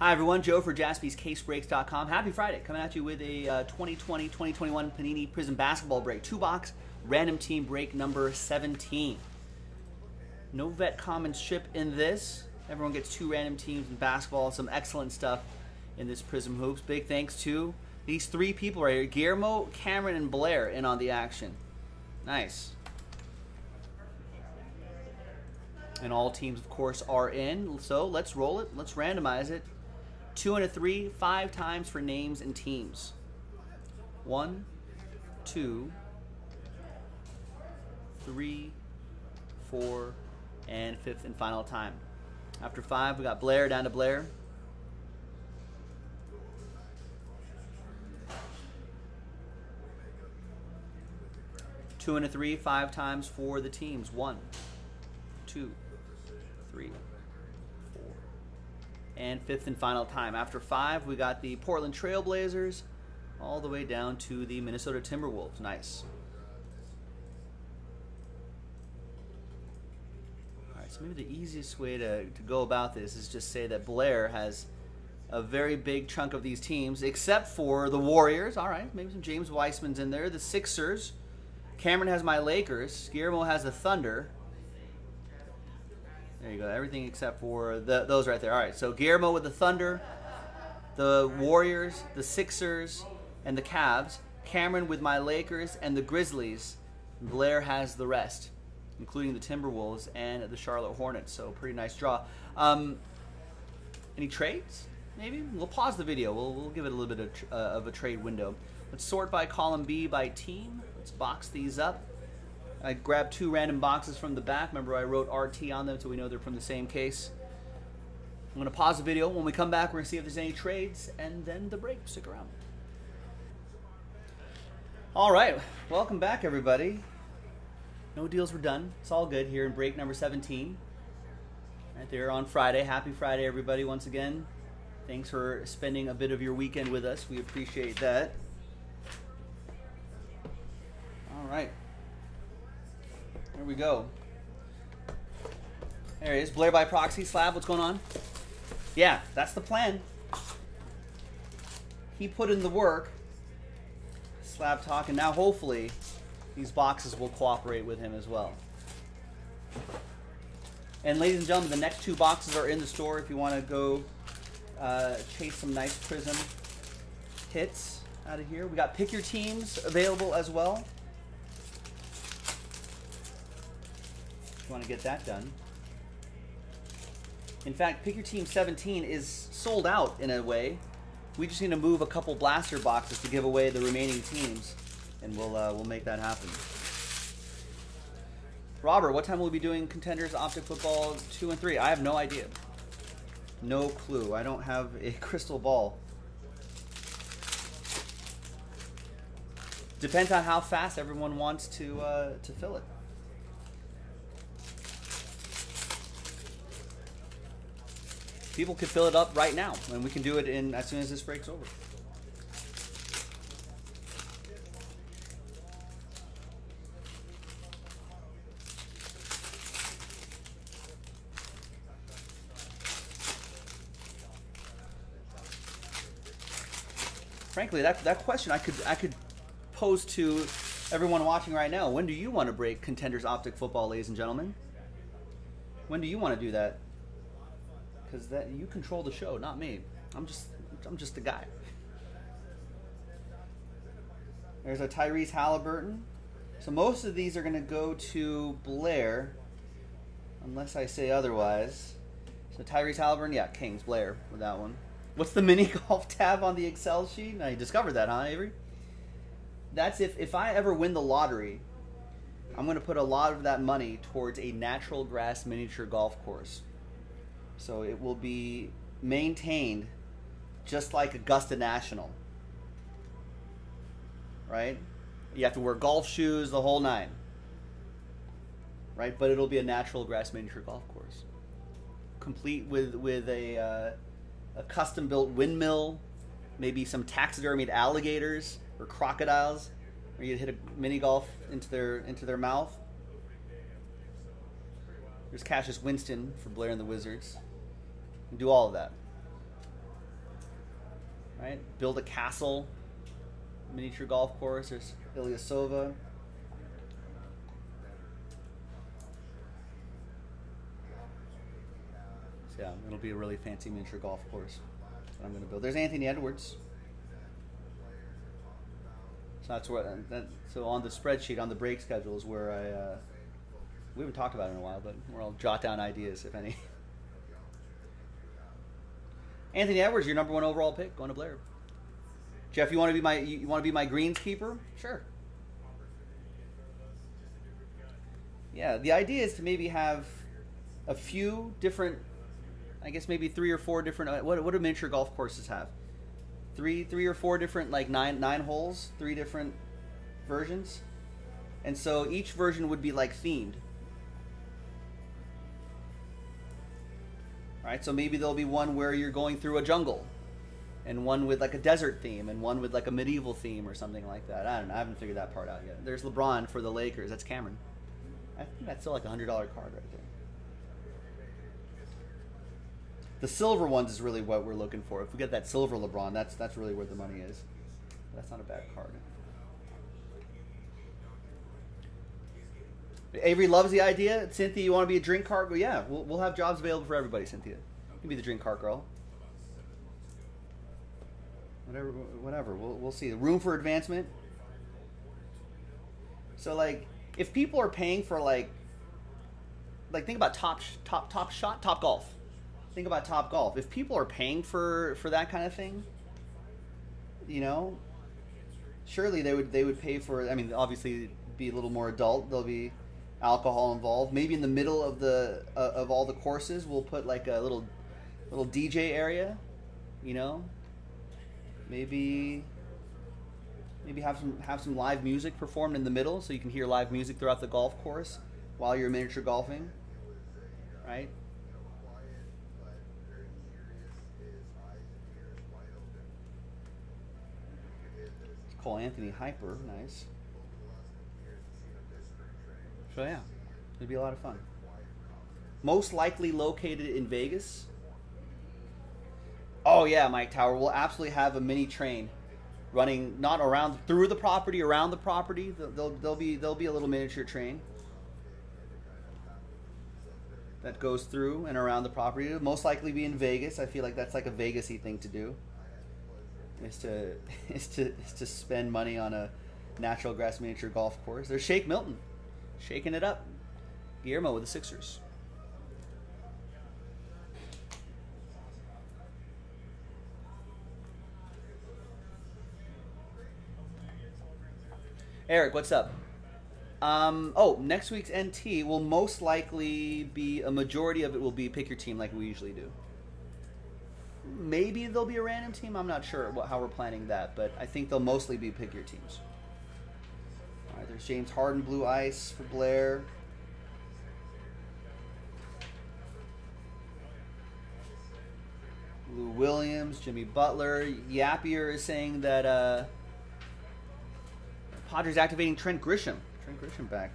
Hi, everyone. Joe for jaspyscasebreaks.com. Happy Friday. Coming at you with a uh, 2020 2021 Panini Prizm basketball break. Two box, random team break number 17. No vet common ship in this. Everyone gets two random teams in basketball. Some excellent stuff in this Prizm Hoops. Big thanks to these three people right here Guillermo, Cameron, and Blair in on the action. Nice. And all teams, of course, are in. So let's roll it. Let's randomize it. Two and a three, five times for names and teams. One, two, three, four, and fifth and final time. After five, we got Blair down to Blair. Two and a three, five times for the teams. One, two, three, and fifth and final time. After five, we got the Portland Trailblazers all the way down to the Minnesota Timberwolves. Nice. All right, so maybe the easiest way to, to go about this is just say that Blair has a very big chunk of these teams, except for the Warriors. All right, maybe some James Wiseman's in there. The Sixers. Cameron has my Lakers. Guillermo has the Thunder. There you go. Everything except for the, those right there. All right. So Guillermo with the Thunder, the Warriors, the Sixers, and the Cavs. Cameron with my Lakers and the Grizzlies. Blair has the rest, including the Timberwolves and the Charlotte Hornets. So pretty nice draw. Um, any trades? Maybe we'll pause the video. We'll, we'll give it a little bit of, uh, of a trade window. Let's sort by column B by team. Let's box these up. I grabbed two random boxes from the back. Remember, I wrote RT on them so we know they're from the same case. I'm going to pause the video. When we come back, we're going to see if there's any trades and then the break. Stick around. All right. Welcome back, everybody. No deals were done. It's all good here in break number 17. Right there on Friday. Happy Friday, everybody, once again. Thanks for spending a bit of your weekend with us. We appreciate that. All right. There we go. There he is. Blair by proxy. Slab, what's going on? Yeah, that's the plan. He put in the work. Slab talk, and now hopefully these boxes will cooperate with him as well. And ladies and gentlemen, the next two boxes are in the store if you want to go uh, chase some nice Prizm hits out of here. We got pick your teams available as well. You want to get that done. In fact, pick your team 17 is sold out in a way. We just need to move a couple blaster boxes to give away the remaining teams, and we'll uh, we'll make that happen. Robert, what time will we be doing Contenders Optic Football 2 and 3? I have no idea. No clue. I don't have a crystal ball. Depends on how fast everyone wants to uh, to fill it. People could fill it up right now, and we can do it in as soon as this breaks over. Frankly, that that question I could I could pose to everyone watching right now. When do you want to break contenders optic football, ladies and gentlemen? When do you want to do that? Because that you control the show, not me. I'm just I'm just a guy. There's a Tyrese Halliburton. So most of these are going to go to Blair, unless I say otherwise. So Tyrese Halliburton, yeah, Kings, Blair with that one. What's the mini golf tab on the Excel sheet? You discovered that, huh, Avery? That's if if I ever win the lottery, I'm going to put a lot of that money towards a natural grass miniature golf course. So it will be maintained just like Augusta National. Right? You have to wear golf shoes, the whole nine. Right? But it'll be a natural grass miniature golf course. Complete with with a uh, a custom built windmill, maybe some taxidermied alligators or crocodiles, or you'd hit a mini golf into their into their mouth. There's Cassius Winston for Blair and the Wizards. Do all of that. right? Build a castle, miniature golf course. There's Ilyasova. So yeah, it'll be a really fancy miniature golf course that I'm going to build. There's Anthony Edwards. So that's where. That, so on the spreadsheet on the break schedule is where I. Uh, we haven't talked about it in a while, but where I'll jot down ideas if any. Anthony Edwards, your number one overall pick, going to Blair. Jeff, you want to be my you want to be my greenskeeper? Sure. Yeah, the idea is to maybe have a few different, I guess maybe three or four different. uh, What what do miniature golf courses have? Three three or four different like nine nine holes, three different versions, and so each version would be like themed. Right, so maybe there'll be one where you're going through a jungle, and one with like a desert theme, and one with like a medieval theme or something like that. I don't know. I haven't figured that part out yet. There's LeBron for the Lakers. That's Cameron. I think that's still like a hundred dollar card right there. The silver ones is really what we're looking for. If we get that silver LeBron, that's that's really where the money is. That's not a bad card. Avery loves the idea. Cynthia, you want to be a drink cart? Well, yeah, we'll, we'll have jobs available for everybody, Cynthia. You can be the drink cart girl. Whatever, whatever. We'll, we'll see. Room for advancement. So, like, if people are paying for, like, like think about top, top, top shot, top golf. Think about top golf. If people are paying for for that kind of thing, you know, surely they would they would pay for. I mean, obviously, be a little more adult. they'll be alcohol involved. Maybe in the middle of the uh, of all the courses, we'll put like a little little DJ area. You know, maybe maybe have some have some live music performed in the middle, so you can hear live music throughout the golf course while you're miniature golfing. Right. Cole Anthony Hyper, nice. So yeah, it'd be a lot of fun. Most likely located in Vegas. Oh yeah, Mike Tower. We'll absolutely have a mini train running not around through the property, around the property. There'll, there'll be there'll be a little miniature train that goes through and around the property. It'll most likely be in Vegas. I feel like that's like a Vegasy thing to do. Is to is to is to spend money on a natural grass miniature golf course. There's Shake Milton, shaking it up. Guillermo with the Sixers. Eric, what's up? Um, oh, next week's NT will most likely be a majority of it will be pick your team like we usually do. Maybe there'll be a random team. I'm not sure what, how we're planning that, but I think they'll mostly be pick your teams. There's James Harden, Blue Ice for Blair. Lou Williams, Jimmy Butler. Yappier is saying that uh, Padres activating Trent Grisham. Trent Grisham back.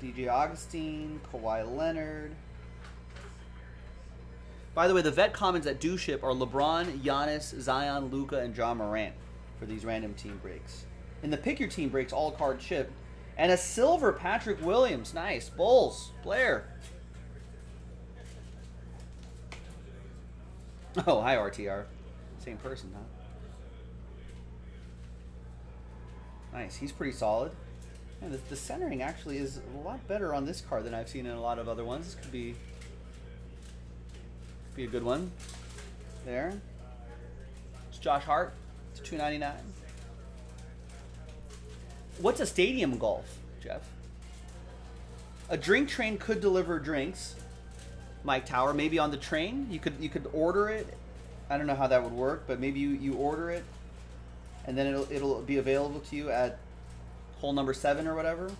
There's DJ Augustin, Kawhi Leonard. By the way, the vet commons that do ship are LeBron, Giannis, Zion, Luka, and Ja Morant for these random team breaks. In the pick your team breaks, all card ship. And a silver Patrick Williams. Nice. Bulls. Blair. Oh, hi, RTR. Same person, huh? Nice. He's pretty solid. And the, the centering actually is a lot better on this card than I've seen in a lot of other ones. This could be be a good one. There. It's Josh Hart. It's two ninety nine. What's a stadium golf, Jeff? A drink train could deliver drinks. Mike Tower, maybe on the train, you could you could order it. I don't know how that would work, but maybe you, you order it, and then it'll it'll be available to you at hole number seven or whatever.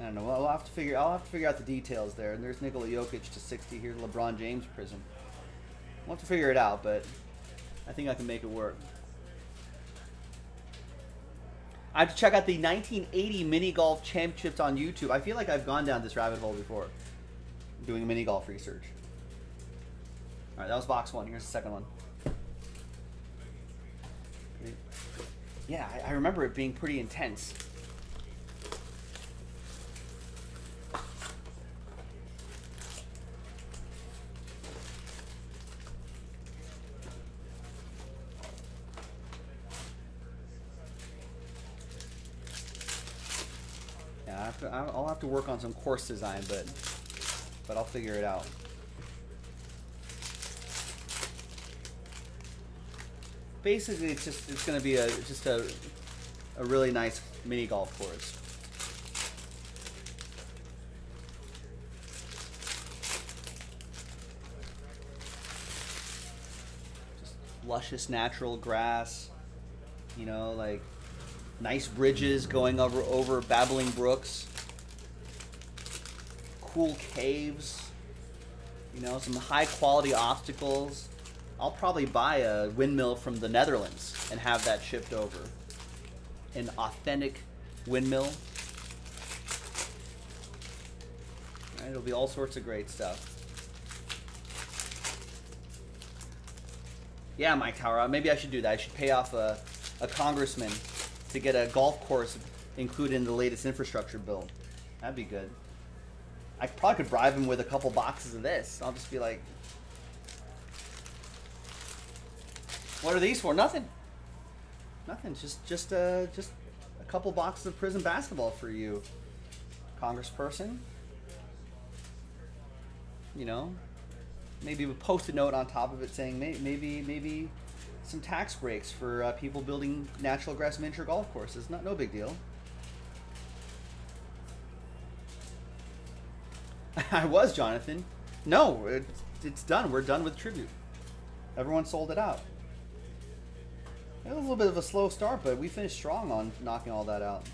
I don't know. I'll have to figure. I'll have to figure out the details there. And there's Nikola Jokic to 60. Here's LeBron James Prizm. We'll have to figure it out, but I think I can make it work. I have to check out the 1980 mini golf championships on YouTube. I feel like I've gone down this rabbit hole before. doing mini golf research. All right, that was box one. Here's the second one. Yeah, I remember it being pretty intense. To, I'll have to work on some course design, but but I'll figure it out. Basically, it's just it's going to be a just a a really nice mini golf course. Just luscious natural grass, you know, like nice bridges going over over babbling brooks, cool caves, you know, some high quality obstacles. I'll probably buy a windmill from the Netherlands and have that shipped over. An authentic windmill. Right, it'll be all sorts of great stuff. Yeah, Mike Tower. Uh, maybe I should do that. I should pay off a, a congressman to get a golf course included in the latest infrastructure bill. That'd be good. I probably could bribe him with a couple boxes of this. I'll just be like, "What are these for? Nothing. Nothing. Just, just, uh, just a couple boxes of Prizm basketball for you, Congressperson. You know, maybe a post-it note on top of it saying maybe, maybe some tax breaks for uh, people building natural grass miniature golf courses. Not no big deal. I was Jonathan. No, it, it's done. We're done with tribute. Everyone sold it out. It was a little bit of a slow start, but we finished strong on knocking all that out.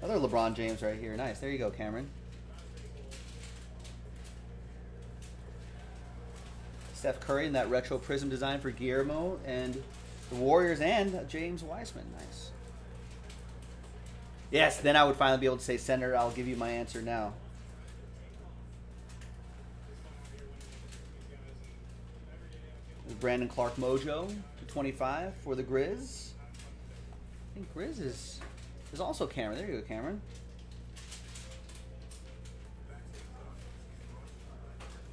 Another LeBron James right here. Nice. There you go, Cameron. Steph Curry in that retro Prizm design for Guillermo and the Warriors and James Wiseman. Nice. Yes, then I would finally be able to say, Senator, I'll give you my answer now. Brandon Clarke Mojo to 25 for the Grizz. I think Grizz is is also Cameron. There you go, Cameron.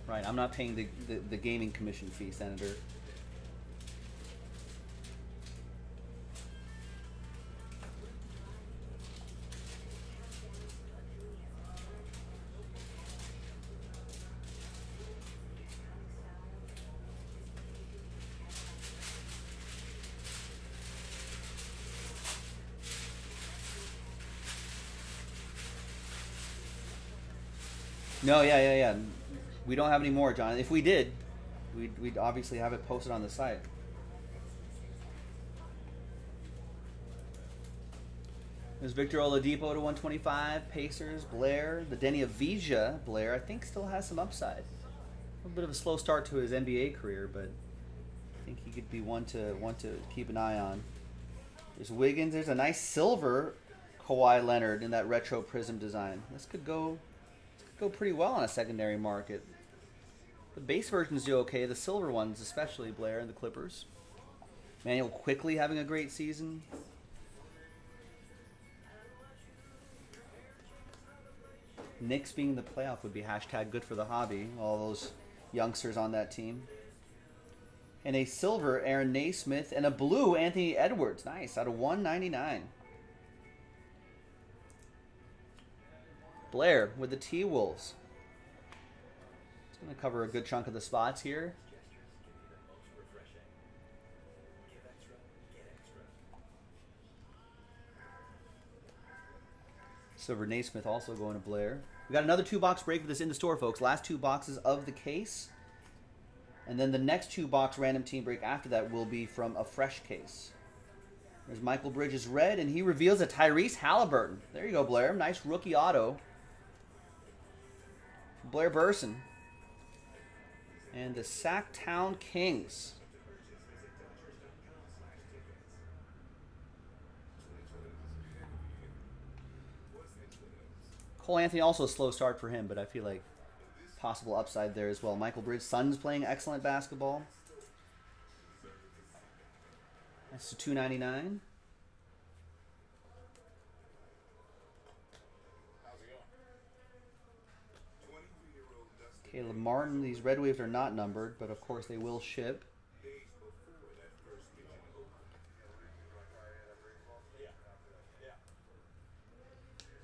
Right, I'm not paying the, the, the gaming commission fee, Senator. No, yeah, yeah, yeah. We don't have any more, John. If we did, we'd, we'd obviously have it posted on the site. There's Victor Oladipo to 125, Pacers, Blair, the Deni Avdija, Blair, I think still has some upside. A little bit of a slow start to his NBA career, but I think he could be one to one to keep an eye on. There's Wiggins. There's a nice silver Kawhi Leonard in that retro Prizm design. This could go this could go pretty well on a secondary market. The base versions do okay. The silver ones, especially Blair and the Clippers. Immanuel Quickley having a great season. Knicks being the playoff would be hashtag good for the hobby. All those youngsters on that team. And a silver Aaron Nesmith and a blue Anthony Edwards. Nice. Out of 199. Blair with the T Wolves. It's going to cover a good chunk of the spots here. Silver Nesmith also going to Blair. We got another two box break for this in the store, folks. Last two boxes of the case. And then the next two box random team break after that will be from a fresh case. There's Mikal Bridges red, and he reveals a Tyrese Halliburton. There you go, Blair. Nice rookie auto. Blair Burson and the Sactown Kings. Cole Anthony also a slow start for him, but I feel like possible upside there as well. Mikal Bridge, Suns playing excellent basketball. That's a 299. Okay, Martin, these red waves are not numbered, but of course they will ship.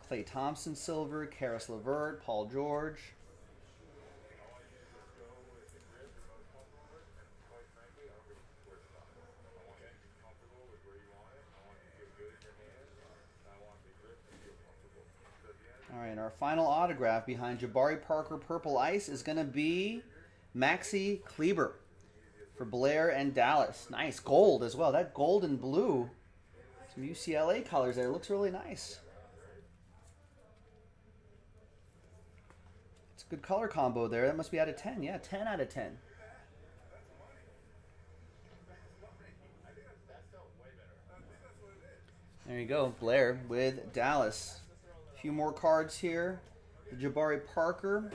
Klay Thompson, silver. Caris LeVert, Paul George. Our final autograph behind Jabari Parker Purple Ice is going to be Maxi Kleber for Blair and Dallas. Nice gold as well. That gold and blue, some UCLA colors there. Looks really nice. It's a good color combo there. That must be out of 10. Yeah, 10 out of 10. There you go, Blair with Dallas few more cards here. The Jabari Parker,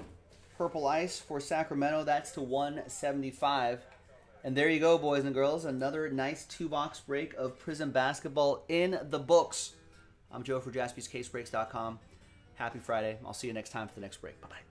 Purple Ice for Sacramento. That's to 175. And there you go, boys and girls. Another nice two-box break of Prizm Basketball in the books. I'm Joe for jaspyscasebreaks.com. Happy Friday. I'll see you next time for the next break. Bye-bye.